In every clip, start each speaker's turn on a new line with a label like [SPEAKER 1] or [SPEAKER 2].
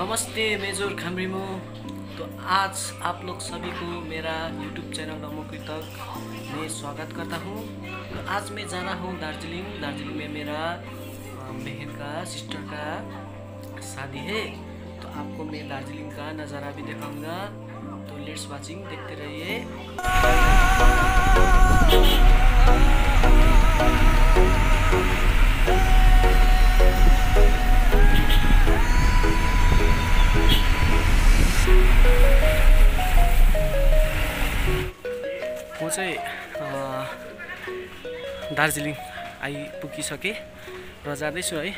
[SPEAKER 1] नमस्ते मेजर खामरिमो तो आज आप लोग सभी को मेरा यूट्यूब चैनल नमो तक मैं स्वागत करता हूँ। तो आज मैं जा रहा हूँ दार्जिलिंग दार्जिलिंग में मेरा बहन का सिस्टर का शादी है। तो आपको मैं दार्जिलिंग का नज़ारा भी दिखाऊँगा। तो लेट्स वाचिंग देखते रहिए। चाहिँ दार्जिलिङ आइपुगिसकेँ र जाँदैछु है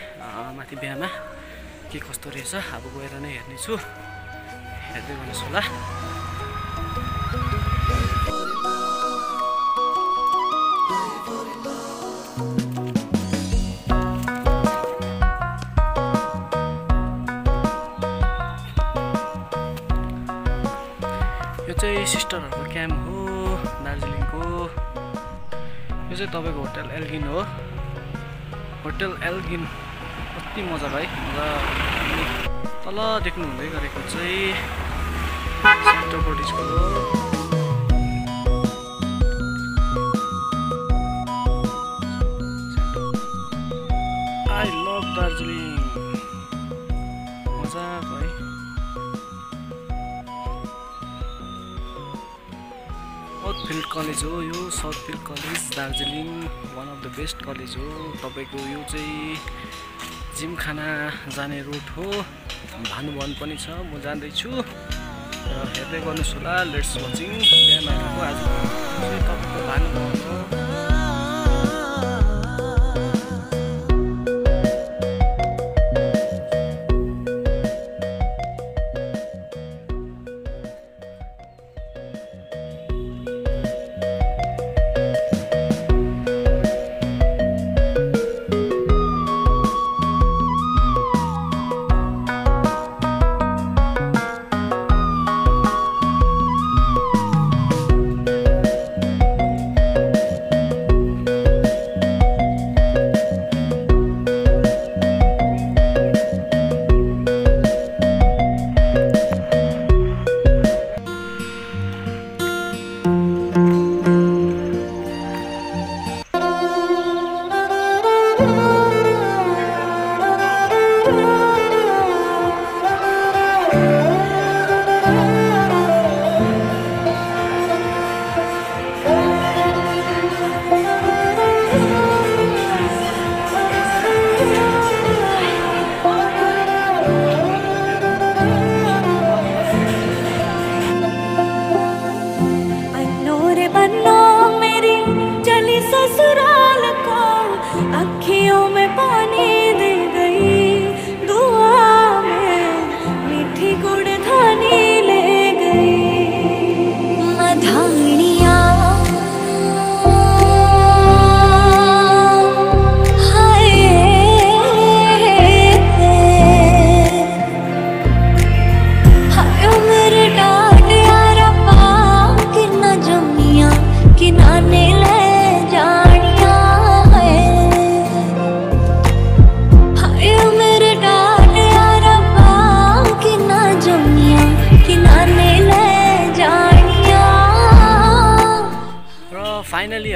[SPEAKER 1] माथि बिहामा। के कस्तो रहेछ? अब गएर नै हेर्नेछु। हेर्दै गर्नुहोस् होला। यो चाहिँ सिस्टरहरूको क्याम्प हो। यो चाहिँ तपाईँको होटल एल्गिन हो। होटल एल्गिन कति मजा है मजा तल देख्नु हुँदै गरेको चाहिँ बोडिजको हो। कलेज हो यो Southfield college Darjeeling one of the best college हो। तपाईँको यो चाहिँ जिमखाना जाने रोड हो भानुभवन पनि छ म जाँदैछु। र हेर्दै गर्नुहोस् होला लेट्स वाचिङ बिहान आज। चाहिँ तपाईँको भानुभवन हो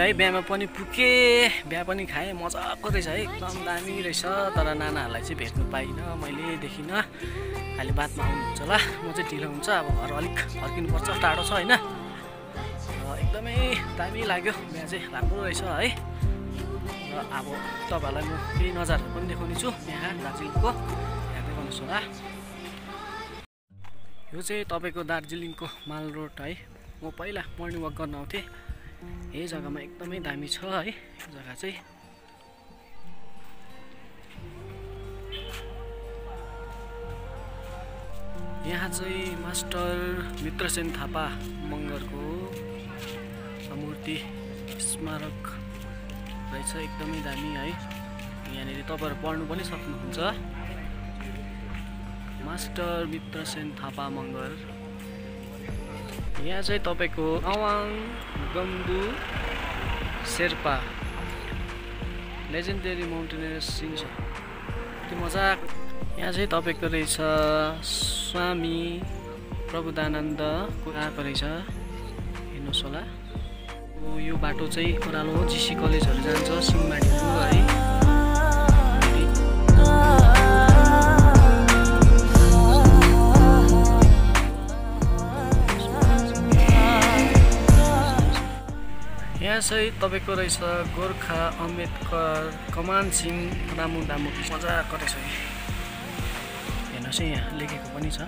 [SPEAKER 2] है
[SPEAKER 1] बिहामा पनि पुगेँ। बिहा पनि खाएँ मजाको रहेछ है एकदम दामी रहेछ। तर नानाहरूलाई चाहिँ भेट्नु पाइनँ मैले देखिनँ। अहिले बादमा आउनुहुन्छ होला। म चाहिँ ढिलो हुन्छ अब घर अलिक फर्किनुपर्छ टाढो छ होइन। एकदमै दामी लाग्यो बिहा चाहिँ राम्रो रहेछ है। र अब तपाईँहरूलाई म केही नजारहरू पनि देखाउने छु यहाँ दार्जिलिङको। हेर्दै गर्नुहोस् होला। यो चाहिँ तपाईँको दार्जिलिङको माल रोड है। म पहिला मर्निङ वाक गर्न आउँथेँ। यही जग्गामा एकदमै दामी छ है। यो जग्गा चाहिँ। यहाँ चाहिँ मास्टर मित्रसेन थापा मगरको मूर्ति स्मारक रहेछ एकदमै दामी है। यहाँनिर तपाईँहरू पढ्नु पनि सक्नुहुन्छ। मास्टर मित्रसेन थापा मगर यहाँ चाहिँ तपाईँको Awang Gombu Sherpa legendary mountaineers seen छ। त्यो मजा यहाँ चाहिँ तपाईँको रहेछ स्वामी प्रबुदानन्दको आएको रहेछ। हेर्नुहोस् होला। यो बाटो चाहिँ ओह्रालो जिसी कलेजहरू जान्छ सिंहमारीको है। यहाँ चाहिँ तपाईँको रहेछ गोर्खा अम्बेदकर कमान सिंह रामु दामु। मजाको रहेछ हेर्नुहोस् है यहाँ लेखेको पनि छ।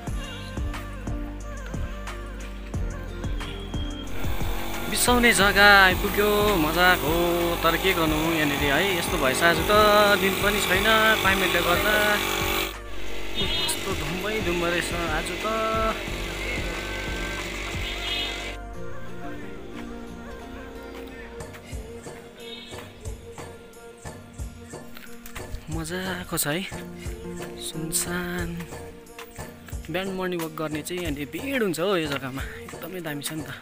[SPEAKER 1] बिसाउने जग्गा आइपुग्यो मजाको तर के गर्नु यहाँनिर है? यस्तो भएछ आज त दिन पनि छैन क्लाइमेटले गर्दा। कस्तो धुम्बै धुम्बै रहेछ आज त। मजाको छ है। सुनसान। बिहान मर्निङ वक गर्ने चाहिँ यहाँनिर भिड हुन्छ हो यो जग्गामा। एकदमै दामी छ नि त।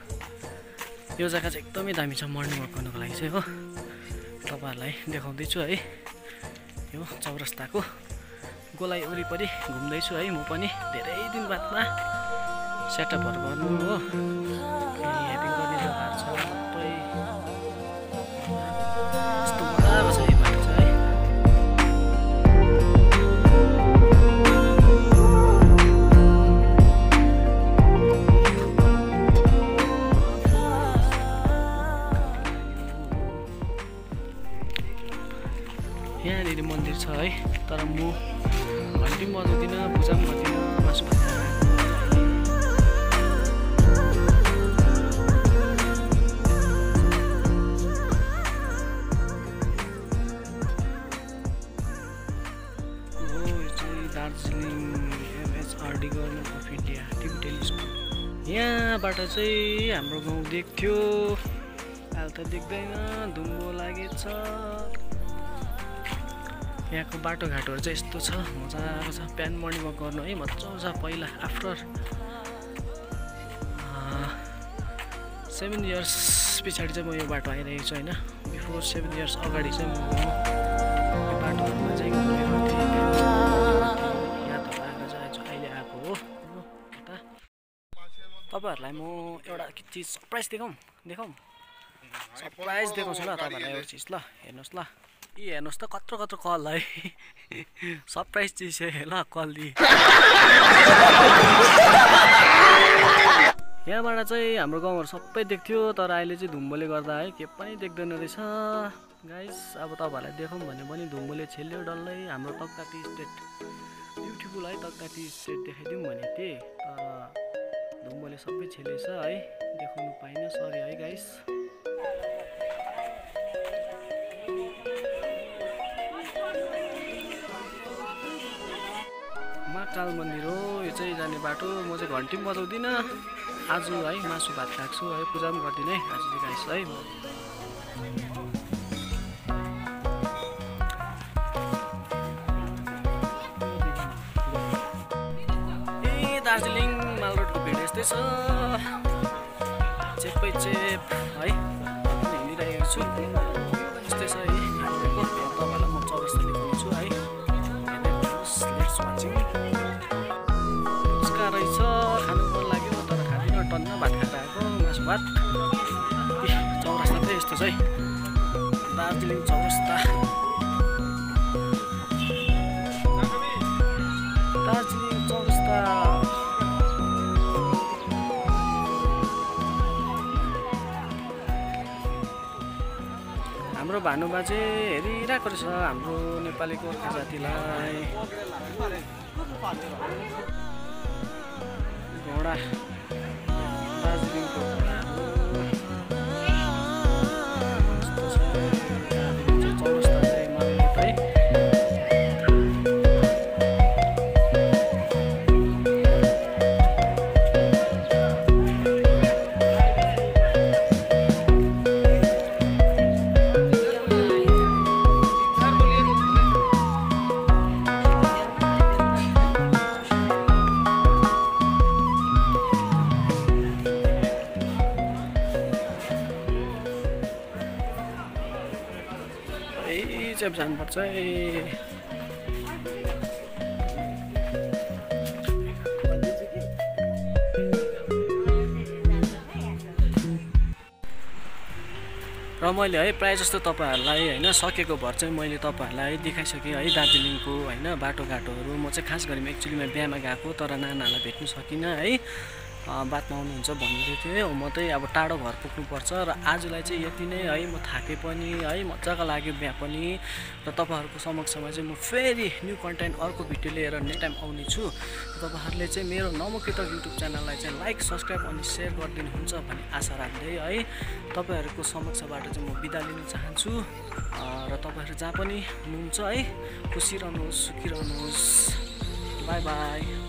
[SPEAKER 1] यो जग्गा चाहिँ एकदमै दामी छ मर्निङ वक गर्नुको लागि चाहिँ हो। तपाईँहरूलाई देखाउँदैछु है। यो चौरस्ताको। गोलाइ वरिपरि घुम्दैछु है म पनि। धेरै दिन बादमा सेटअपहरू गर्नु हो। घन्टी पनि बजाउँदिनँ पूजा पनि गर्दिनँ मासु चाहिँ Darjeeling MHRD government of India Tibetan school यहाँबाट चाहिँ हाम्रो गाउँ देख्थ्यो अहिले त देख्दैन धुम्बो लागेछ यहाँको बाटोघाटोहरू चाहिँ यस्तो छ। मजाको छ। बिहान मर्निङ वक गर्नु है मजा आउँछ पहिला। आफ्टर सेभेन इयर्स पछाडि चाहिँ म यो बाटो आइरहेको छु होइन? बिफोर सेभेन इयर्स अगाडि चाहिँ म यो चाहिँ अहिले आएको हो। हो, यता तपाईँहरूलाई म एउटा के चिज सरप्राइज देखाउँ? देखाउँ? सरप्राइज देखाउँछु ल तपाईँहरूलाई एउटा चिज ल हेर्नुहोस् ल। यी हेर्नुहोस् त कत्रो कत्रो कल है। सरप्राइज चिज है ल कल यहाँबाट चाहिँ हाम्रो गाउँहरू सबै देख्थ्यो तर अहिले चाहिँ धुम्बोले गर्दा है के पनि देख्दैन रहेछ। गाइस अब तपाईँहरूलाई देखाउँ भने पनि धुम्बोले छेल्यो डल्लै हाम्रो तक्का टी स्टेट ब्युटिफुल है तक्का टी स्टेट देखाइदिउँ भने थिएँ तर धुम्बोले सबै छेलेछ है देखाउनु पाइनँ सरी है गाइस महाकाल मन्दिर हो यो चाहिँ जाने बाटो म चाहिँ घन्टी पनि बजाउँदिनँ। आज है मासु भात खाएको है पूजा पनि गर्दिनँ है आज चाहिँ गाइस है ए दार्जिलिङ माल रोडको भिड यस्तै छ। चेपै चेप है। हिँडिरहेको छु। इ, चौरस्ता चाहिँ यस्तो छ है दार्जिलिङ चौरस्ता दार्जिलिङ चौरस्ता हाम्रो भानु बाजे हेरिरहेको रहेछ हाम्रो नेपाली गोर्खा जातिलाई घोडा। दार्जिलिङको सेप जानुपर्छ ए र मैले है प्रायः जस्तो तपाईँहरूलाई होइन सकेको भर चाहिँ मैले तपाईँहरूलाई देखाइसकेँ है दार्जिलिङको होइन बाटोघाटोहरू। म चाहिँ खास गरेर एक्चुली म बिहामा गएको तर नानाहरूलाई भेट्नु सकिनँ है। बादमा आउनुहुन्छ भन्दै थियो म चाहिँ अब टाढो घर पुग्नुपर्छ र आजलाई चाहिँ यति नै है म थाकेँ पनि है मजाको लाग्यो बिहा पनि। र तपाईँहरूको समक्षमा चाहिँ म फेरि न्यू कन्टेन्ट अर्को भिडियो लिएर नेक्स्ट टाइम आउने छु तपाईँहरूले चाहिँ मेरो नमोकेटक युट्युब च्यानललाई चाहिँ लाइक सब्सक्राइब अनि सेयर गरिदिनुहुन्छ भन्ने आशा राख्दै है तपाईँहरूको समक्षबाट चाहिँ म बिदा लिन चाहन्छु। र तपाईँहरू जहाँ पनि हुनुहुन्छ है खुसी रहनुहोस् सुखी रहनुहोस्। By by